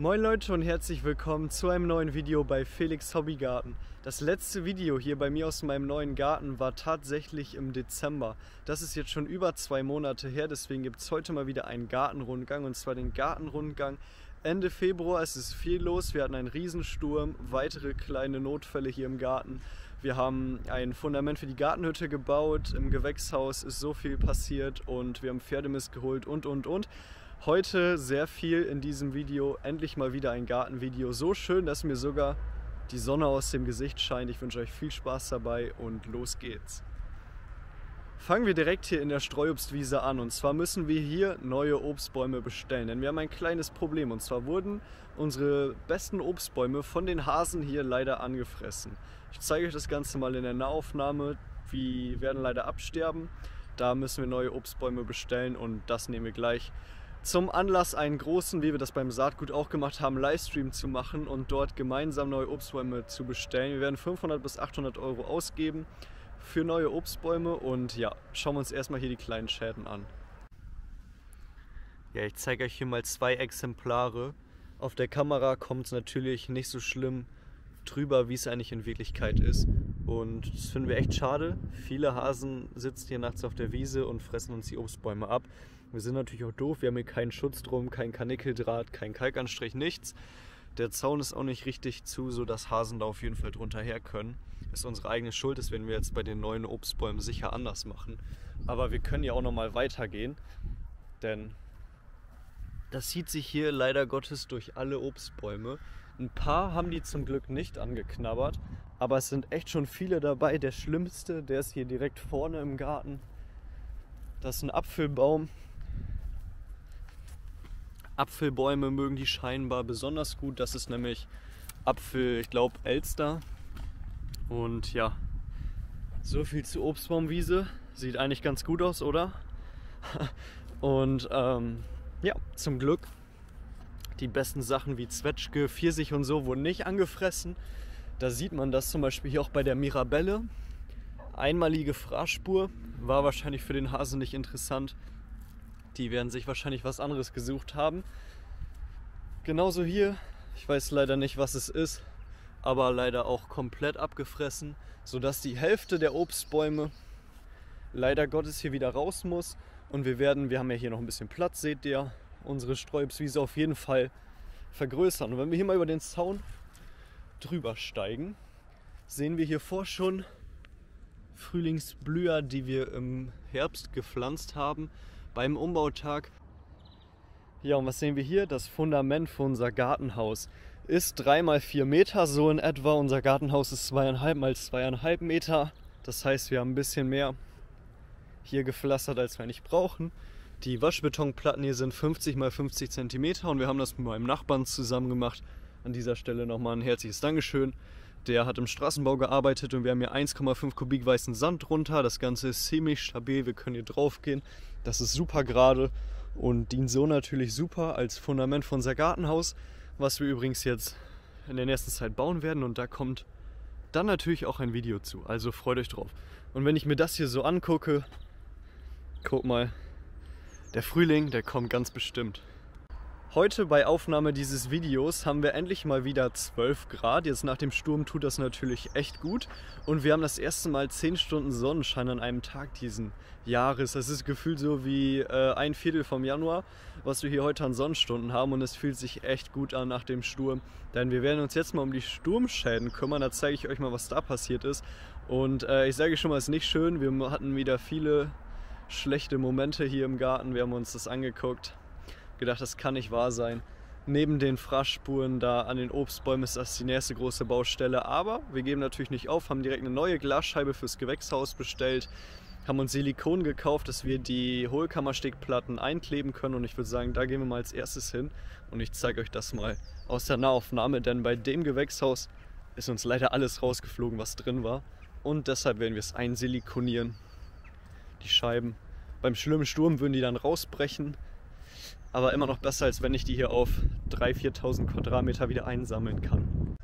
Moin Leute und herzlich willkommen zu einem neuen Video bei Felix Hobbygarten. Das letzte Video hier bei mir aus meinem neuen Garten war tatsächlich im Dezember. Das ist jetzt schon über zwei Monate her, deswegen gibt es heute mal wieder einen Gartenrundgang und zwar den Gartenrundgang Ende Februar. Es ist viel los, wir hatten einen Riesensturm, weitere kleine Notfälle hier im Garten. Wir haben ein Fundament für die Gartenhütte gebaut, im Gewächshaus ist so viel passiert und wir haben Pferdemist geholt und und und. Heute sehr viel in diesem Video, endlich mal wieder ein Gartenvideo. So schön, dass mir sogar die Sonne aus dem Gesicht scheint. Ich wünsche euch viel Spaß dabei und los geht's. Fangen wir direkt hier in der Streuobstwiese an. Und zwar müssen wir hier neue Obstbäume bestellen. Denn wir haben ein kleines Problem. Und zwar wurden unsere besten Obstbäume von den Hasen hier leider angefressen. Ich zeige euch das Ganze mal in der Nahaufnahme. Wir werden leider absterben. Da müssen wir neue Obstbäume bestellen und das nehmen wir gleich zum Anlass, einen großen, wie wir das beim Saatgut auch gemacht haben, Livestream zu machen und dort gemeinsam neue Obstbäume zu bestellen. Wir werden 500 bis 800 Euro ausgeben für neue Obstbäume und ja, schauen wir uns erstmal hier die kleinen Schäden an. Ja, ich zeige euch hier mal zwei Exemplare. Auf der Kamera kommt es natürlich nicht so schlimm drüber, wie es eigentlich in Wirklichkeit ist. Und das finden wir echt schade. Viele Hasen sitzen hier nachts auf der Wiese und fressen uns die Obstbäume ab. Wir sind natürlich auch doof, wir haben hier keinen Schutz drum, kein Kanickeldraht, kein Kalkanstrich, nichts. Der Zaun ist auch nicht richtig zu, sodass Hasen da auf jeden Fall drunter her können. Ist unsere eigene Schuld, das werden wir jetzt bei den neuen Obstbäumen sicher anders machen. Aber wir können ja auch noch mal weitergehen, denn das zieht sich hier leider Gottes durch alle Obstbäume. Ein paar haben die zum Glück nicht angeknabbert, aber es sind echt schon viele dabei. Der schlimmste, der ist hier direkt vorne im Garten. Das ist ein Apfelbaum. Apfelbäume mögen die scheinbar besonders gut. Das ist nämlich Apfel, ich glaube, Elster. Und ja, so viel zu Obstbaumwiese. Sieht eigentlich ganz gut aus, oder? Und ähm, ja, zum Glück die besten Sachen wie Zwetschge, Pfirsich und so wurden nicht angefressen. Da sieht man das zum Beispiel hier auch bei der Mirabelle. Einmalige Fraßspur war wahrscheinlich für den Hasen nicht interessant. Die werden sich wahrscheinlich was anderes gesucht haben. Genauso hier, ich weiß leider nicht, was es ist, aber leider auch komplett abgefressen, sodass die Hälfte der Obstbäume leider Gottes hier wieder raus muss. Und wir werden, wir haben ja hier noch ein bisschen Platz, seht ihr, unsere Sträubswiese auf jeden Fall vergrößern. Und wenn wir hier mal über den Zaun drüber steigen, sehen wir hier vor schon Frühlingsblüher, die wir im Herbst gepflanzt haben beim Umbautag. Ja, und was sehen wir hier? Das Fundament für unser Gartenhaus ist 3 mal 4 Meter so in etwa. Unser Gartenhaus ist 2,5 mal 2,5 Meter. Das heißt, wir haben ein bisschen mehr hier gepflastert, als wir nicht brauchen. Die Waschbetonplatten hier sind 50 x 50 cm und wir haben das mit meinem Nachbarn zusammen gemacht. An dieser Stelle nochmal ein herzliches Dankeschön. Der hat im Straßenbau gearbeitet und wir haben hier 1,5 Kubik weißen Sand drunter. Das Ganze ist ziemlich stabil, wir können hier drauf gehen. Das ist super gerade und dient so natürlich super als Fundament für unser Gartenhaus, was wir übrigens jetzt in der nächsten Zeit bauen werden und da kommt dann natürlich auch ein Video zu. Also freut euch drauf. Und wenn ich mir das hier so angucke, guck mal, der Frühling, der kommt ganz bestimmt. Heute bei Aufnahme dieses Videos haben wir endlich mal wieder 12 Grad. Jetzt nach dem Sturm tut das natürlich echt gut. Und wir haben das erste Mal 10 Stunden Sonnenschein an einem Tag diesen Jahres. Das ist gefühlt so wie äh, ein Viertel vom Januar, was wir hier heute an Sonnenstunden haben. Und es fühlt sich echt gut an nach dem Sturm. Denn wir werden uns jetzt mal um die Sturmschäden kümmern. Da zeige ich euch mal, was da passiert ist. Und äh, ich sage schon mal, es ist nicht schön. Wir hatten wieder viele schlechte Momente hier im Garten. Wir haben uns das angeguckt, gedacht, das kann nicht wahr sein. Neben den Fraßspuren da an den Obstbäumen ist das die nächste große Baustelle. Aber wir geben natürlich nicht auf, haben direkt eine neue Glasscheibe fürs Gewächshaus bestellt, haben uns Silikon gekauft, dass wir die Hohlkammerstickplatten einkleben können. Und ich würde sagen, da gehen wir mal als erstes hin. Und ich zeige euch das mal aus der Nahaufnahme, denn bei dem Gewächshaus ist uns leider alles rausgeflogen, was drin war. Und deshalb werden wir es einsilikonieren die Scheiben. Beim schlimmen Sturm würden die dann rausbrechen. Aber immer noch besser, als wenn ich die hier auf 3.000, 4.000 Quadratmeter wieder einsammeln kann.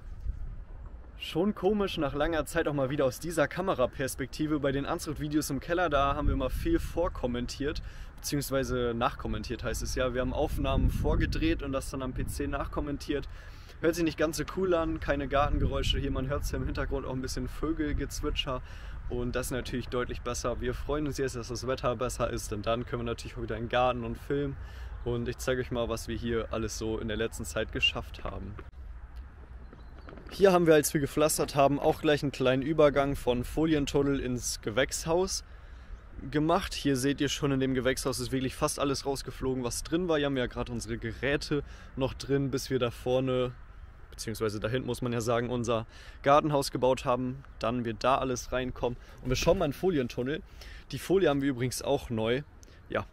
Schon komisch, nach langer Zeit auch mal wieder aus dieser Kameraperspektive. Bei den Anzucht-Videos im Keller, da haben wir immer viel vorkommentiert, beziehungsweise nachkommentiert heißt es ja. Wir haben Aufnahmen vorgedreht und das dann am PC nachkommentiert. Hört sich nicht ganz so cool an, keine Gartengeräusche hier, man hört es ja im Hintergrund auch ein bisschen Vögelgezwitscher und das ist natürlich deutlich besser. Wir freuen uns jetzt, dass das Wetter besser ist, denn dann können wir natürlich auch wieder in den Garten und filmen und ich zeige euch mal, was wir hier alles so in der letzten Zeit geschafft haben. Hier haben wir, als wir gepflastert haben, auch gleich einen kleinen Übergang von Folientunnel ins Gewächshaus gemacht. Hier seht ihr schon, in dem Gewächshaus ist wirklich fast alles rausgeflogen, was drin war. Hier haben wir ja gerade unsere Geräte noch drin, bis wir da vorne, beziehungsweise da hinten muss man ja sagen, unser Gartenhaus gebaut haben. Dann wird da alles reinkommen. Und wir schauen mal in den Folientunnel. Die Folie haben wir übrigens auch neu. Ja,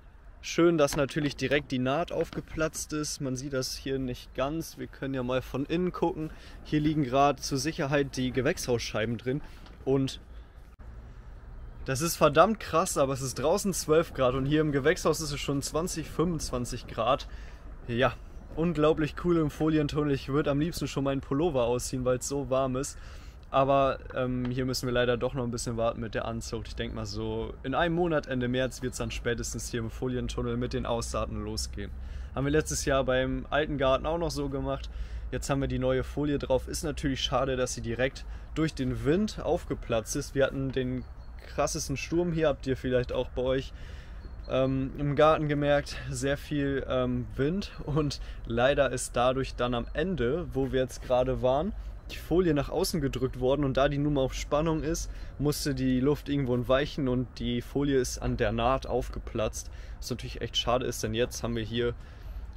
Schön, dass natürlich direkt die Naht aufgeplatzt ist. Man sieht das hier nicht ganz. Wir können ja mal von innen gucken. Hier liegen gerade zur Sicherheit die Gewächshausscheiben drin. Und das ist verdammt krass, aber es ist draußen 12 Grad und hier im Gewächshaus ist es schon 20, 25 Grad. Ja, unglaublich cool im Folientunnel. Ich würde am liebsten schon meinen Pullover ausziehen, weil es so warm ist. Aber ähm, hier müssen wir leider doch noch ein bisschen warten mit der Anzucht. Ich denke mal so, in einem Monat, Ende März, wird es dann spätestens hier im Folientunnel mit den Aussaaten losgehen. Haben wir letztes Jahr beim alten Garten auch noch so gemacht. Jetzt haben wir die neue Folie drauf. Ist natürlich schade, dass sie direkt durch den Wind aufgeplatzt ist. Wir hatten den krassesten Sturm hier, habt ihr vielleicht auch bei euch ähm, im Garten gemerkt. Sehr viel ähm, Wind und leider ist dadurch dann am Ende, wo wir jetzt gerade waren, die Folie nach außen gedrückt worden und da die Nummer auf Spannung ist, musste die Luft irgendwo entweichen und die Folie ist an der Naht aufgeplatzt. Was natürlich echt schade ist, denn jetzt haben wir hier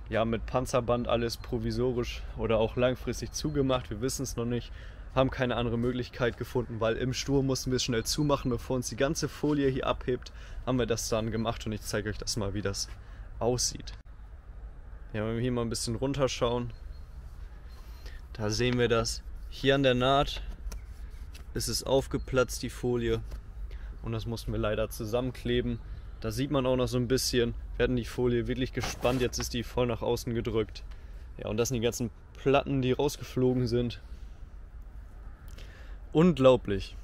ja mit Panzerband alles provisorisch oder auch langfristig zugemacht. Wir wissen es noch nicht, haben keine andere Möglichkeit gefunden, weil im Sturm mussten wir es schnell zumachen, bevor uns die ganze Folie hier abhebt, haben wir das dann gemacht und ich zeige euch das mal, wie das aussieht. Ja, wenn wir hier mal ein bisschen runterschauen, da sehen wir das. Hier an der Naht ist es aufgeplatzt, die Folie. Und das mussten wir leider zusammenkleben. Da sieht man auch noch so ein bisschen, wir hatten die Folie wirklich gespannt, jetzt ist die voll nach außen gedrückt. Ja, und das sind die ganzen Platten, die rausgeflogen sind. Unglaublich.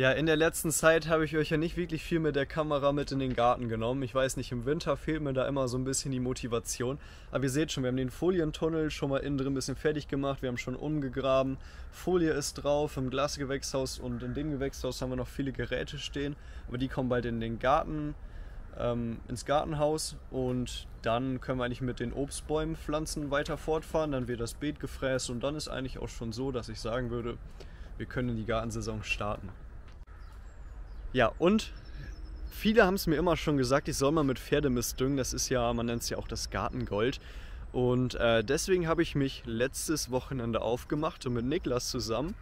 Ja, in der letzten Zeit habe ich euch ja nicht wirklich viel mit der Kamera mit in den Garten genommen. Ich weiß nicht, im Winter fehlt mir da immer so ein bisschen die Motivation. Aber ihr seht schon, wir haben den Folientunnel schon mal innen drin ein bisschen fertig gemacht. Wir haben schon umgegraben. Folie ist drauf im Glasgewächshaus und in dem Gewächshaus haben wir noch viele Geräte stehen. Aber die kommen bald in den Garten, ähm, ins Gartenhaus und dann können wir eigentlich mit den Obstbäumen pflanzen weiter fortfahren. Dann wird das Beet gefräst und dann ist eigentlich auch schon so, dass ich sagen würde, wir können in die Gartensaison starten. Ja, und viele haben es mir immer schon gesagt, ich soll mal mit Pferdemist düngen. Das ist ja, man nennt es ja auch das Gartengold. Und äh, deswegen habe ich mich letztes Wochenende aufgemacht und mit Niklas zusammen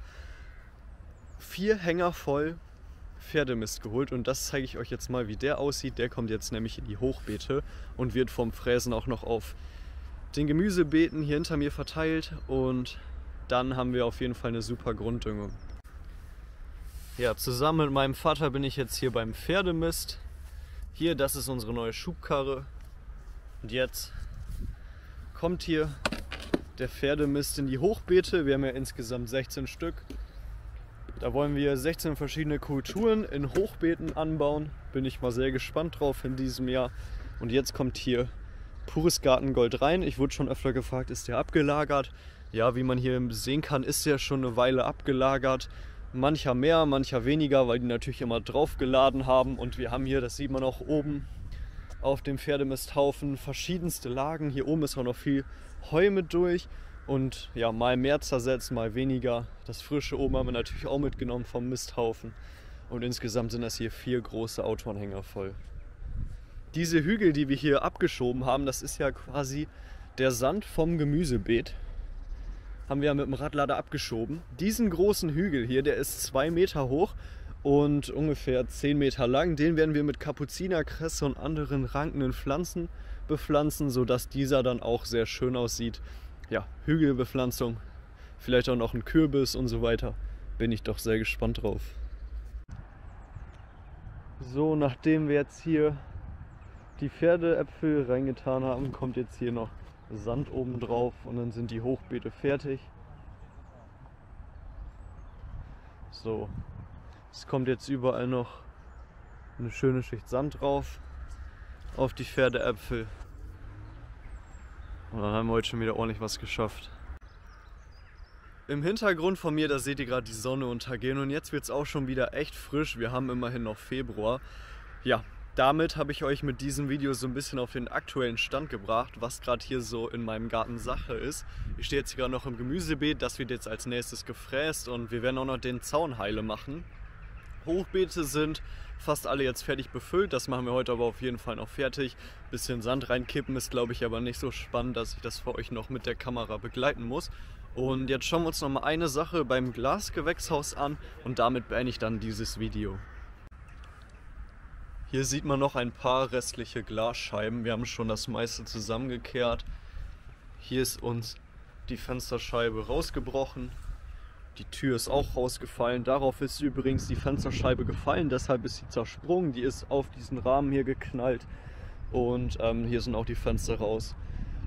vier Hänger voll Pferdemist geholt und das zeige ich euch jetzt mal, wie der aussieht. Der kommt jetzt nämlich in die Hochbeete und wird vom Fräsen auch noch auf den Gemüsebeeten hier hinter mir verteilt und dann haben wir auf jeden Fall eine super Grunddüngung. Ja, zusammen mit meinem Vater bin ich jetzt hier beim Pferdemist. Hier, das ist unsere neue Schubkarre. Und jetzt kommt hier der Pferdemist in die Hochbeete. Wir haben ja insgesamt 16 Stück. Da wollen wir 16 verschiedene Kulturen in Hochbeeten anbauen. Bin ich mal sehr gespannt drauf in diesem Jahr. Und jetzt kommt hier pures Gartengold rein. Ich wurde schon öfter gefragt, ist der abgelagert? Ja, wie man hier sehen kann, ist der schon eine Weile abgelagert. Mancher mehr, mancher weniger, weil die natürlich immer draufgeladen haben. Und wir haben hier, das sieht man auch oben auf dem Pferdemisthaufen, verschiedenste Lagen. Hier oben ist auch noch viel Heu mit durch. Und ja, mal mehr zersetzt, mal weniger. Das Frische oben haben wir natürlich auch mitgenommen vom Misthaufen. Und insgesamt sind das hier vier große Autoanhänger voll. Diese Hügel, die wir hier abgeschoben haben, das ist ja quasi der Sand vom Gemüsebeet haben wir mit dem Radlader abgeschoben. Diesen großen Hügel hier, der ist zwei Meter hoch und ungefähr zehn Meter lang. Den werden wir mit Kapuzinerkresse und anderen rankenden Pflanzen bepflanzen, sodass dieser dann auch sehr schön aussieht. Ja, Hügelbepflanzung, vielleicht auch noch ein Kürbis und so weiter. Bin ich doch sehr gespannt drauf. So, nachdem wir jetzt hier die Pferdeäpfel reingetan haben, kommt jetzt hier noch Sand oben drauf und dann sind die Hochbeete fertig. So, es kommt jetzt überall noch eine schöne Schicht Sand drauf auf die Pferdeäpfel. Und dann haben wir heute schon wieder ordentlich was geschafft. Im Hintergrund von mir, da seht ihr gerade die Sonne untergehen und jetzt wird es auch schon wieder echt frisch. Wir haben immerhin noch Februar. Ja, damit habe ich euch mit diesem Video so ein bisschen auf den aktuellen Stand gebracht, was gerade hier so in meinem Garten Sache ist. Ich stehe jetzt gerade noch im Gemüsebeet, das wird jetzt als nächstes gefräst und wir werden auch noch den Zaun heile machen. Hochbeete sind fast alle jetzt fertig befüllt. Das machen wir heute aber auf jeden Fall noch fertig. Bisschen Sand reinkippen ist, glaube ich, aber nicht so spannend, dass ich das für euch noch mit der Kamera begleiten muss. Und jetzt schauen wir uns noch mal eine Sache beim Glasgewächshaus an und damit beende ich dann dieses Video. Hier sieht man noch ein paar restliche Glasscheiben. Wir haben schon das meiste zusammengekehrt. Hier ist uns die Fensterscheibe rausgebrochen. Die Tür ist auch rausgefallen. Darauf ist übrigens die Fensterscheibe gefallen, deshalb ist sie zersprungen. Die ist auf diesen Rahmen hier geknallt und ähm, hier sind auch die Fenster raus.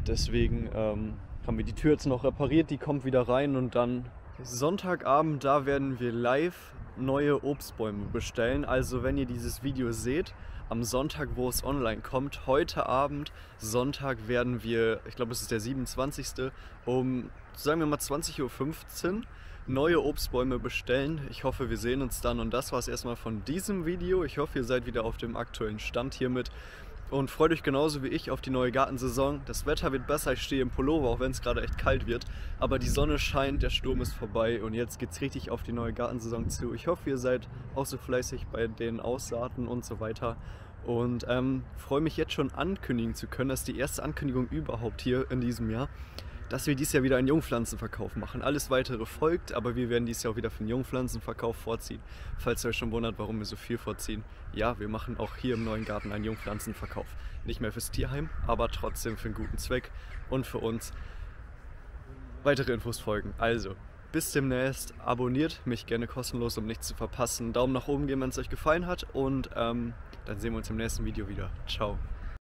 Deswegen ähm, haben wir die Tür jetzt noch repariert, die kommt wieder rein und dann Sonntagabend, da werden wir live neue Obstbäume bestellen. Also wenn ihr dieses Video seht, am Sonntag, wo es online kommt, heute Abend, Sonntag, werden wir, ich glaube es ist der 27. um, sagen wir mal 20.15 Uhr neue Obstbäume bestellen. Ich hoffe, wir sehen uns dann. Und das war es erstmal von diesem Video. Ich hoffe, ihr seid wieder auf dem aktuellen Stand hiermit. Und freut euch genauso wie ich auf die neue Gartensaison. Das Wetter wird besser, ich stehe im Pullover, auch wenn es gerade echt kalt wird. Aber die Sonne scheint, der Sturm ist vorbei und jetzt geht es richtig auf die neue Gartensaison zu. Ich hoffe, ihr seid auch so fleißig bei den Aussaaten und so weiter. Und ähm, freue mich jetzt schon ankündigen zu können. Das ist die erste Ankündigung überhaupt hier in diesem Jahr dass wir dieses Jahr wieder einen Jungpflanzenverkauf machen. Alles weitere folgt, aber wir werden dieses Jahr auch wieder für einen Jungpflanzenverkauf vorziehen. Falls ihr euch schon wundert, warum wir so viel vorziehen. Ja, wir machen auch hier im neuen Garten einen Jungpflanzenverkauf. Nicht mehr fürs Tierheim, aber trotzdem für einen guten Zweck und für uns. Weitere Infos folgen. Also, bis demnächst. Abonniert mich gerne kostenlos, um nichts zu verpassen. Daumen nach oben geben, wenn es euch gefallen hat. Und ähm, dann sehen wir uns im nächsten Video wieder. Ciao.